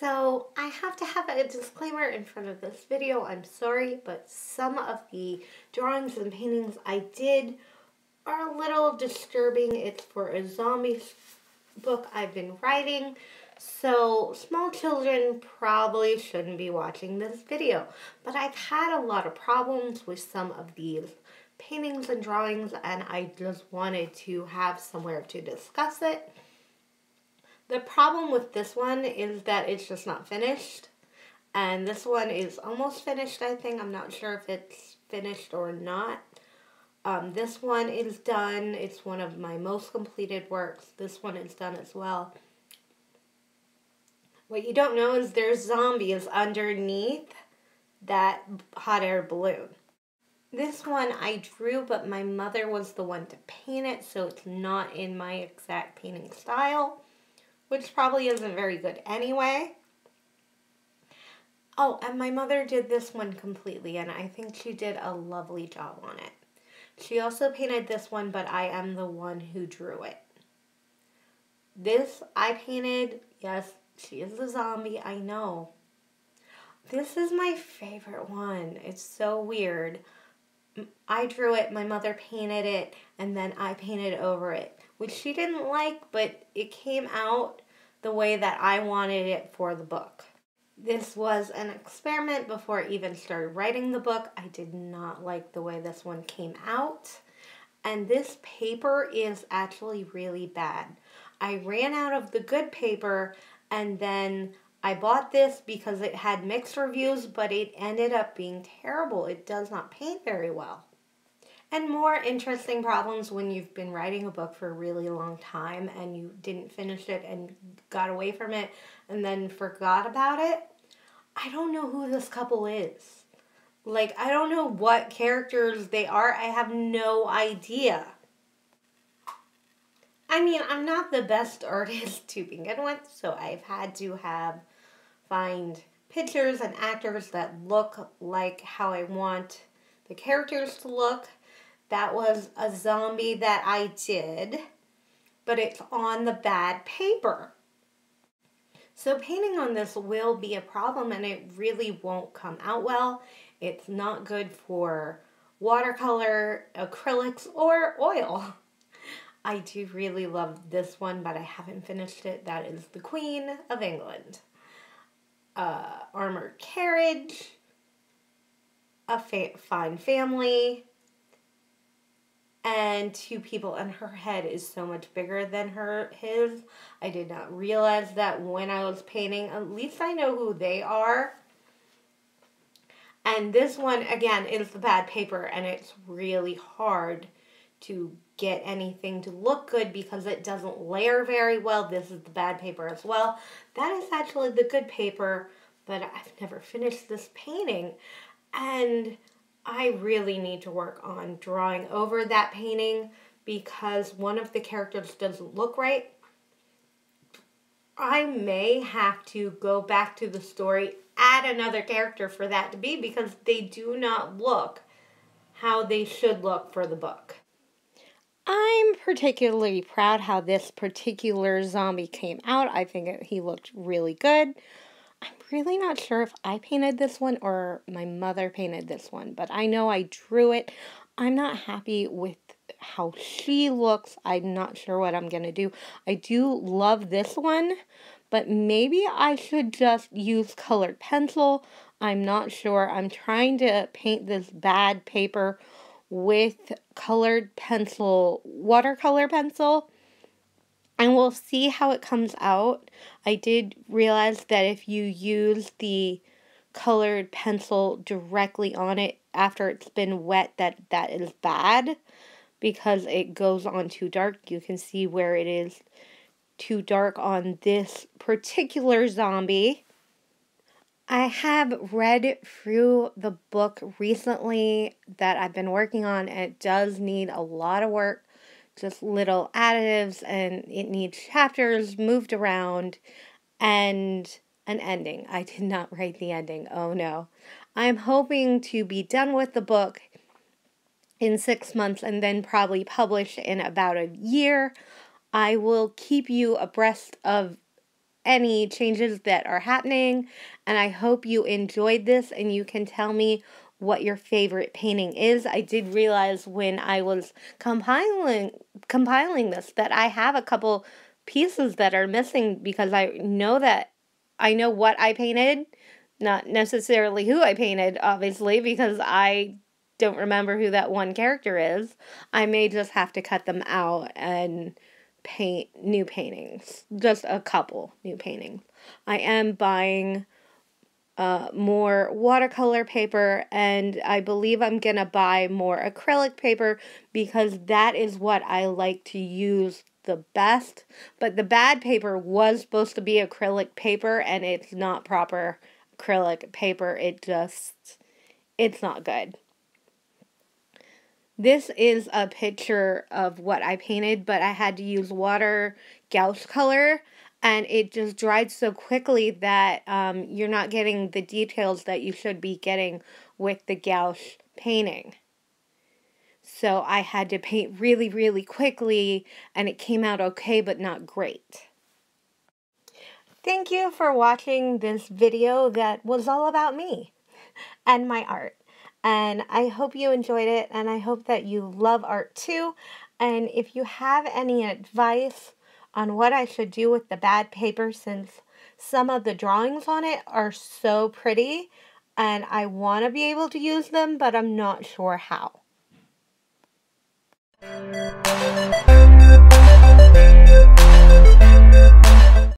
So I have to have a disclaimer in front of this video. I'm sorry, but some of the drawings and paintings I did are a little disturbing. It's for a zombie book I've been writing. So small children probably shouldn't be watching this video. But I've had a lot of problems with some of these paintings and drawings and I just wanted to have somewhere to discuss it. The problem with this one is that it's just not finished. And this one is almost finished, I think. I'm not sure if it's finished or not. Um, this one is done. It's one of my most completed works. This one is done as well. What you don't know is there's zombies underneath that hot air balloon. This one I drew, but my mother was the one to paint it, so it's not in my exact painting style, which probably isn't very good anyway. Oh, and my mother did this one completely, and I think she did a lovely job on it. She also painted this one, but I am the one who drew it. This I painted, yes, she is the zombie, I know. This is my favorite one. It's so weird. I drew it, my mother painted it, and then I painted over it, which she didn't like, but it came out the way that I wanted it for the book. This was an experiment before I even started writing the book. I did not like the way this one came out. And this paper is actually really bad. I ran out of the good paper and then I bought this because it had mixed reviews, but it ended up being terrible. It does not paint very well. And more interesting problems when you've been writing a book for a really long time and you didn't finish it and got away from it and then forgot about it. I don't know who this couple is. Like, I don't know what characters they are. I have no idea. I mean, I'm not the best artist to begin with, so I've had to have find pictures and actors that look like how I want the characters to look. That was a zombie that I did, but it's on the bad paper. So painting on this will be a problem and it really won't come out well. It's not good for watercolor, acrylics, or oil. I do really love this one, but I haven't finished it. That is The Queen of England uh, armored carriage, a fa- fine family, and two people and her head is so much bigger than her his i did not realize that when i was painting at least i know who they are and this one again is the bad paper and it's really hard to get anything to look good because it doesn't layer very well. This is the bad paper as well. That is actually the good paper, but I've never finished this painting. And I really need to work on drawing over that painting because one of the characters doesn't look right. I may have to go back to the story, add another character for that to be because they do not look how they should look for the book. I'm particularly proud how this particular zombie came out. I think he looked really good. I'm really not sure if I painted this one or my mother painted this one, but I know I drew it. I'm not happy with how she looks. I'm not sure what I'm going to do. I do love this one, but maybe I should just use colored pencil. I'm not sure. I'm trying to paint this bad paper with colored pencil, watercolor pencil, and we'll see how it comes out. I did realize that if you use the colored pencil directly on it after it's been wet that that is bad because it goes on too dark. You can see where it is too dark on this particular zombie. I have read through the book recently that I've been working on, and it does need a lot of work, just little additives, and it needs chapters moved around and an ending. I did not write the ending. Oh no. I'm hoping to be done with the book in six months and then probably publish in about a year. I will keep you abreast of any changes that are happening. And I hope you enjoyed this and you can tell me what your favorite painting is. I did realize when I was compiling compiling this that I have a couple pieces that are missing because I know that I know what I painted, not necessarily who I painted obviously because I don't remember who that one character is. I may just have to cut them out and paint new paintings, just a couple new paintings. I am buying uh, more watercolor paper and I believe I'm gonna buy more acrylic paper because that is what I like to use the best. But the bad paper was supposed to be acrylic paper and it's not proper acrylic paper. It just, it's not good. This is a picture of what I painted, but I had to use water gouache color and it just dried so quickly that um, you're not getting the details that you should be getting with the gouache painting. So I had to paint really, really quickly and it came out okay, but not great. Thank you for watching this video that was all about me and my art. And I hope you enjoyed it and I hope that you love art too. And if you have any advice on what I should do with the bad paper since some of the drawings on it are so pretty and I want to be able to use them, but I'm not sure how.